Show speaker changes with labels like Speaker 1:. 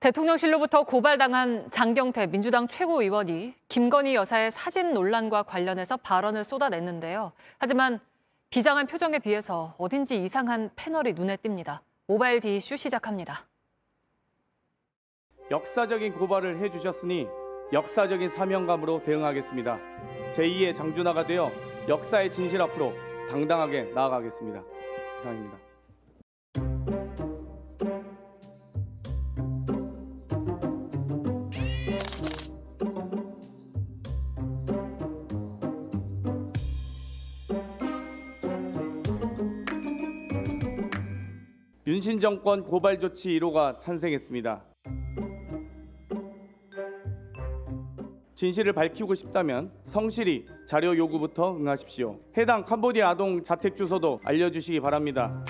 Speaker 1: 대통령실로부터 고발당한 장경태 민주당 최고위원이 김건희 여사의 사진 논란과 관련해서 발언을 쏟아냈는데요. 하지만 비장한 표정에 비해서 어딘지 이상한 패널이 눈에 띕니다. 모바일 D 이슈 시작합니다.
Speaker 2: 역사적인 고발을 해주셨으니 역사적인 사명감으로 대응하겠습니다. 제2의 장준하가 되어 역사의 진실 앞으로 당당하게 나아가겠습니다. 이상입니다. 윤신 정권 고발 조치 1호가 탄생했습니다. 진실을 밝히고 싶다면 성실히 자료 요구부터 응하십시오. 해당 캄보디아 아동 자택 주소도 알려주시기 바랍니다.